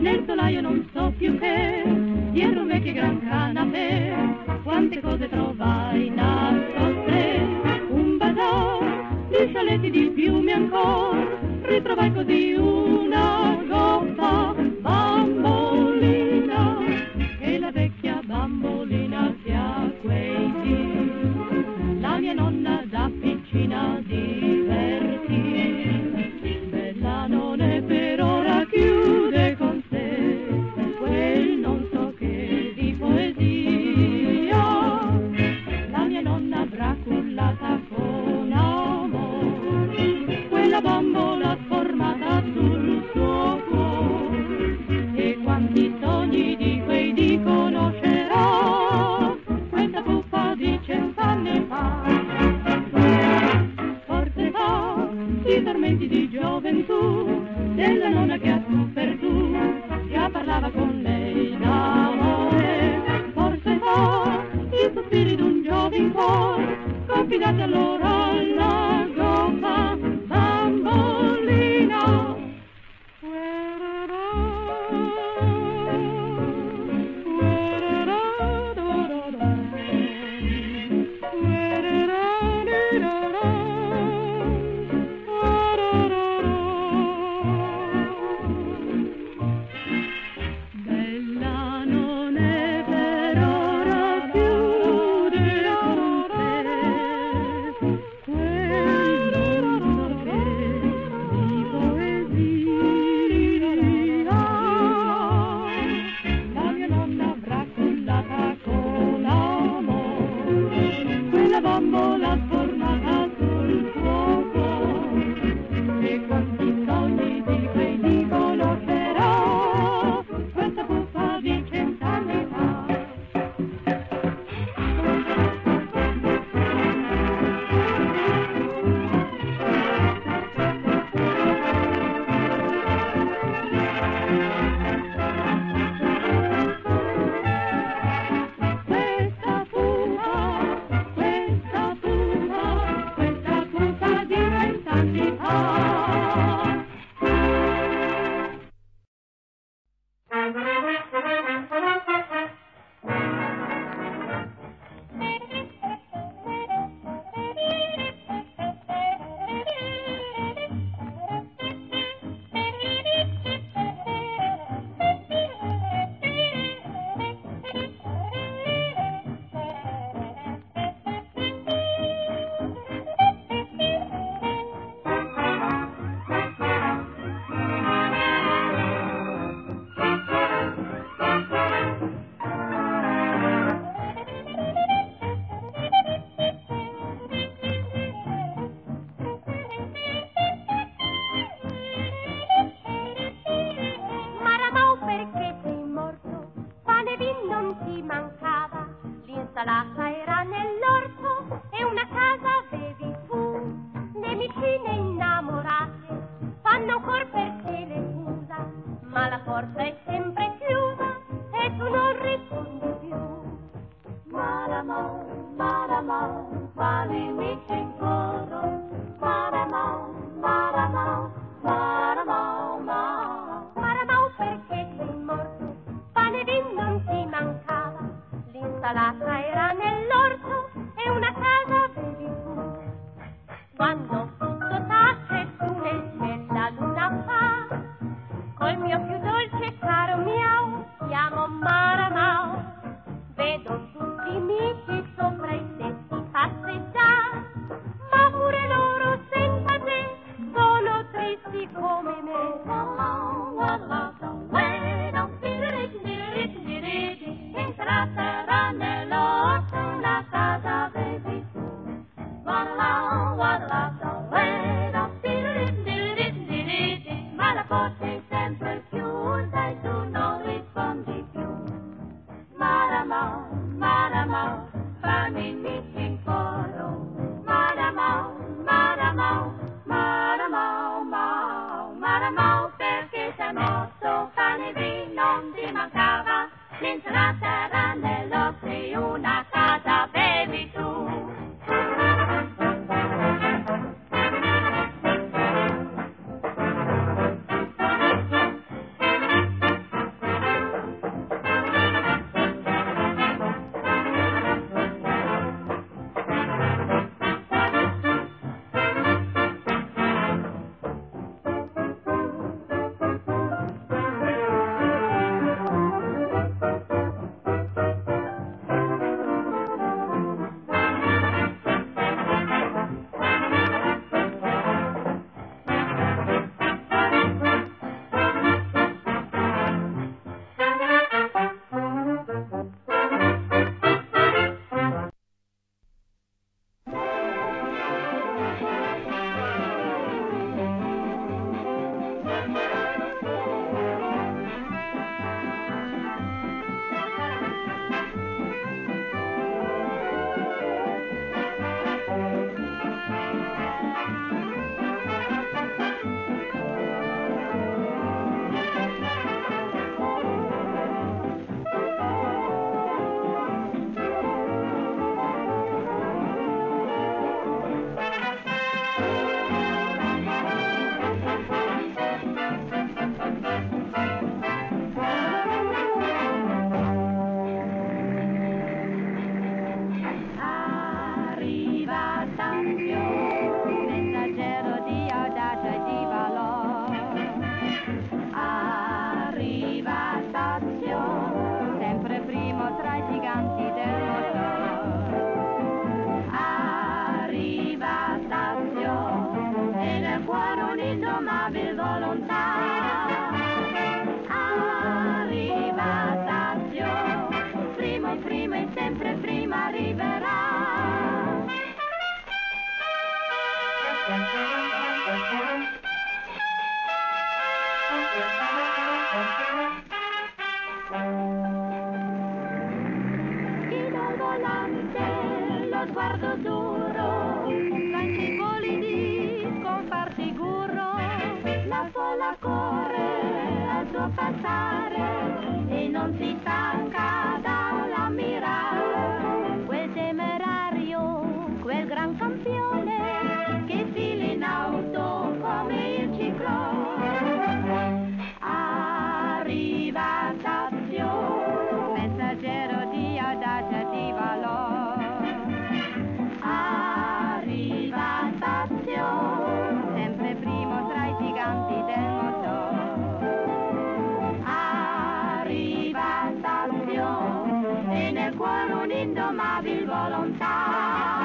nel solaio non so più che, dietro un vecchio gran canapè, quante cose trovai nascoste, un bazar di scialetti di piume ancora, ritrovai così un 好啦。cuando sguardo duro, tanti voli di comparti burro, la folla corre al suo passare e non si stanca e nel cuore un'indomabile volontà.